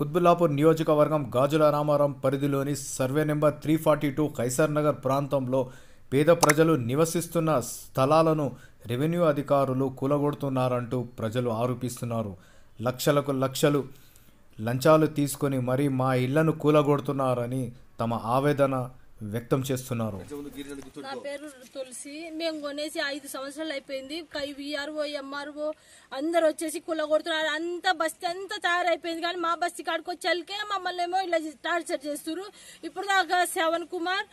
కుత్బుల్లాపూర్ నియోజకవర్గం గాజుల రామారం పరిధిలోని survey number three forty two Kaisar Nagar ప్రాంతంలో పేద ప్రజలు నివసిస్తున్న స్థలాలను రెవెన్యూ అధికారులు కూలగొడుతున్నారంటూ ప్రజలు ఆరోపిస్తున్నారు. లక్షలకు లక్షలు లంచాలు తీసుకొని మరీ మా ఇళ్ళను కూలగొడుతున్నారని తమ ఆవేదన వ్యక్తం చేస్తున్నారు. నా పేరు తులసి. మేము కొనేసి ఐదు సంవత్సరాలు అయిపోయింది. కై విఆర్ఓ ఎంఆర్ఓ అందరు వచ్చేసి కుల కొడుతున్నారు. అంత బస్తీ అంతా తయారైపోయింది. కానీ మా బస్తీ కాడికి వచ్చేకే మమ్మల్ని ఏమో ఇలా టార్చర్ చేస్తున్నారు ఇప్పుడు దాకా శ్రవణ్ కుమార్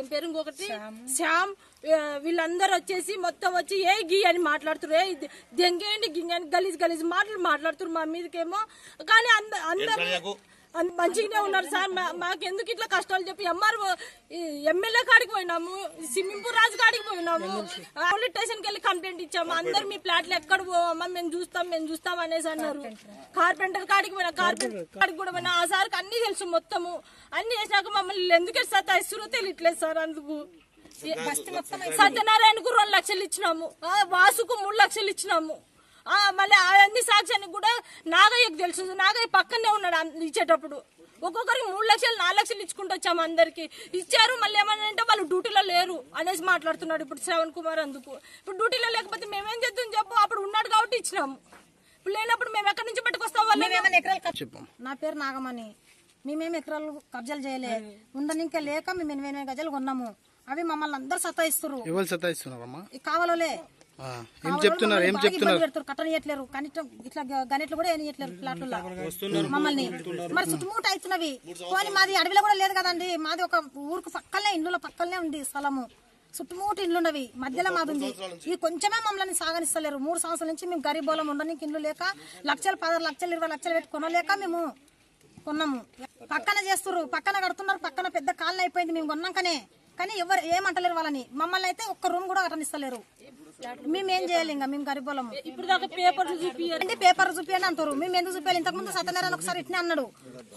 ఏం పేరు ఇంకొకటి? శ్యామ్. వీళ్ళందరూ వచ్చేసి మొత్తం వచ్చి ఏ గీ అని మాట్లాడుతున్నారు ఏ దెంగేయండి గింగని గలీజ్ గలీజ్ మాటలు మాట్లాడుతున్నారు మా మీదకేమో. కానీ అంద అందరూ మంచిగానే ఉన్నారు సార్. మాకెందుకు ఇట్లా కష్టాలు చెప్పి ఎంఆర్ఓ ఎమ్మెల్యే కాడికి పోయినాము సిమ్మింపూర్ రాజు కాడికి పోయినాము. పోలీస్ స్టేషన్కి వెళ్ళి కంప్లైంట్ ఇచ్చాము. అందరు మీ ప్లాట్లు ఎక్కడ పోవమ్మా మేము చూస్తాం మేము చూస్తాం అనేసి అన్నారు. కార్పెంటర్ కాడికి పోయినా కార్పెంటర్ కాడికి కూడా పోయినా ఆ సార్కి అన్ని తెలుసు మొత్తము. అన్ని చేసినాక మమ్మల్ని ఎందుకు సతాయిస్తురో తెలియట్లేదు సార్ అందుకు. సత్యనారాయణకు రెండు లక్షలు ఇచ్చినాము. వాసుకు మూడు లక్షలు ఇచ్చినాము. మళ్ళీ అవన్నీ సాక్ష్యానికి కూడా నాగయ్యకు తెలుసు. నాగయ్య పక్కనే ఉన్నాడు ఇచ్చేటప్పుడు. ఒక్కొక్కరికి మూడు లక్షలు నాలుగు లక్షలు ఇచ్చుకుంటూ వచ్చాము అందరికి. ఇచ్చారు మళ్ళీ ఏమన్నా అంటే వాళ్ళు డ్యూటీలో లేరు అనేసి మాట్లాడుతున్నాడు ఇప్పుడు శ్రవణ్ కుమార్ అందుకు. ఇప్పుడు డ్యూటీలో లేకపోతే మేమేం చేద్దాం చెప్పు? అప్పుడు ఉన్నాడు కాబట్టి ఇచ్చినాము. ఇప్పుడు లేనప్పుడు మేము ఎక్కడి నుంచి పట్టుకొస్తాం వాళ్ళు నా పేరు నాగమణి. మేమేం ఎకరాలు కబ్జాలు చేయలే. ఉండనికే లేక మేము ఎనిమిది ఎనిమిది గజాలు కొన్నాము. అవి మమ్మల్ని అందరు సతాయిస్తారు ఎవరు సతాయిస్తున్నారమ్మా? ఈ కావాలోలే. ఏం చెప్తున్నారు? ఏం చెప్తున్నారు? పెడతారు. కట్టనియట్లేరు కనిష్టం ఇట్లా గనిట్లు కూడా వేయట్లేరు ప్లాట్లలో మమ్మల్ని. మరి చుట్టుముట్టు అవుతున్నవి. పోనీ మాది అడవిలో కూడా లేదు కదండి. మాది ఒక ఊరికి పక్కనే ఇండ్ల పక్కనే ఉంది స్థలము. చుట్టుముట్టు ఇండ్లున్నవి. మధ్యలో మాది ఉంది ఈ కొంచెమే మమ్మల్ని సాగనిస్తలేరు. మూడు సంవత్సరాల నుంచి మేము గరీబోళం ఉండడానికి ఇండ్లు లేక లక్షలు పదహారు లక్షలు ఇరవై లక్షలు పెట్టి కొనలేక మేము కొన్నాము. పక్కన చేస్తున్నారు పక్కన కడుతున్నారు. పక్కన పెద్ద కాలనీ అయిపోయింది. మేము కొన్నాకనే. కానీ ఎవరు ఏమంటలేరు వాళ్ళని. మమ్మల్ని అయితే ఒక్క రూమ్ కూడా కట్టనిస్తలేరు మేము ఏం చేయాలి ఇంకా? మేము గరిబోళము ఇప్పుడు దాకా పేపర్లు చూపి అంటే పేపర్ చూపించండి అంటారు. మేము ఎందుకు చూపించాలి ఇంతకు ముందు సత్యనారాయణ ఒకసారి ఇట్లా అన్నాడు.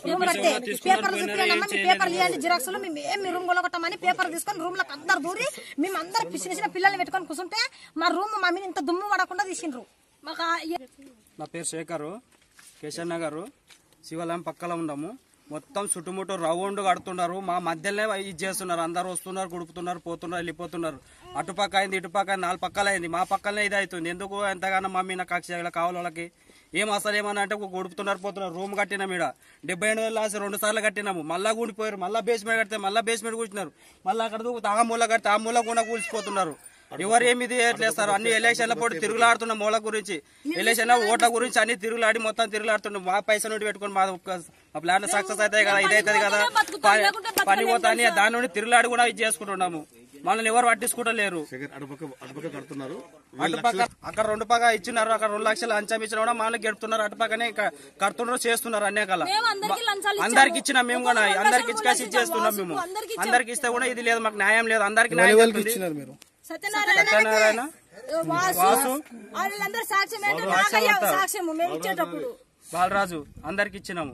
రూమ్ కట్టే పేపర్ చూపించండి అమ్మా మీ పేపర్ ఇవ్వండి జిరాక్స్లు మేము ఏం మీ రూమ్ కొలగొట్టమని పేపర్ తీసుకొని రూమ్లోకి అందరు దూరి మేము అందరు చిన్న చిన్న పిల్లల్ని పెట్టుకొని కూర్చుంటే మా రూమ్ మా మీద ఇంత దుమ్ము పడకుండా తీసిండ్రు. నా పేరు శేఖరు కేశవ్ నగర్ శివాలయం పక్కన ఉన్నాము. మొత్తం చుట్టుముట్టు రౌండ్ కడుతున్నారు. మా మధ్యలోనే ఇది చేస్తున్నారు. అందరు వస్తున్నారు గుడుపుతున్నారు పోతున్నారు వెళ్ళిపోతున్నారు. అటుపక్క అయింది ఇటుపక్క అయింది నాలుగు పక్కల అయింది. మా పక్కనే ఇది అవుతుంది. ఎందుకు ఎంతగానో మమ్మీ నా కక్ష కావాలి వాళ్ళకి? ఏం అసలు ఏమన్నా అంటే గుడుపుతున్నారు పోతున్నారు. రూమ్ కట్టినాం ఇక్కడ డెబ్బై ఎనిమిది వేలు లాసి రెండు సార్లు కట్టినాము. మళ్ళా కూడిపోయారు మళ్ళీ బేస్మెంట్ కడితే మళ్ళీ బేస్మెంట్ కూర్చున్నారు. మళ్ళీ అక్కడ దూకుతా ఆ మూల కడితే ఆ మూల కూడా కూల్చిపోతున్నారు ఎవరు ఏమి ఇది చేయట్లేదు అన్ని ఎలక్షన్ల పోటీ తిరుగులాడుతున్న మూల గురించి. ఎలక్షన్ ఓట్ల గురించి అన్ని తిరుగులాడి మొత్తం తిరుగులాడుతున్నాం. మా పైసలు పెట్టుకుని మా ఒక్క- మా ప్లాన్ సక్సెస్ అవుతాయి కదా ఇది అవుతుంది కదా. పని- పోతా అని దాని నుండి తిరుగులాడి కూడా ఇది చేసుకుంటున్నాము. మనల్ని ఎవరు పట్టించుకుంటలేరు అక్కడ రెండు పక్క ఇచ్చినారు అక్కడ రెండు లక్షలు అంచం ఇచ్చిన కూడా మనల్ని గెలుపుతున్నారు అటుపక్కనే క- కడుతున్నారు చేస్తున్నారు అన్ని కల మేము అందరికీ ఇచ్చినాం మేము కూడా అందరికి ఇచ్చి చేస్తున్నాం మేము. అందరికీ ఇస్తే కూడా ఇది లేదు మాకు న్యాయం లేదు అందరికి న్యాయం సత్యనారాయణ సత్యనారాయణ? వాసు. వాళ్ళందరూ సాక్ష్యం మేము ఇచ్చేటప్పుడు. బాలరాజు అందరికి ఇచ్చినాము.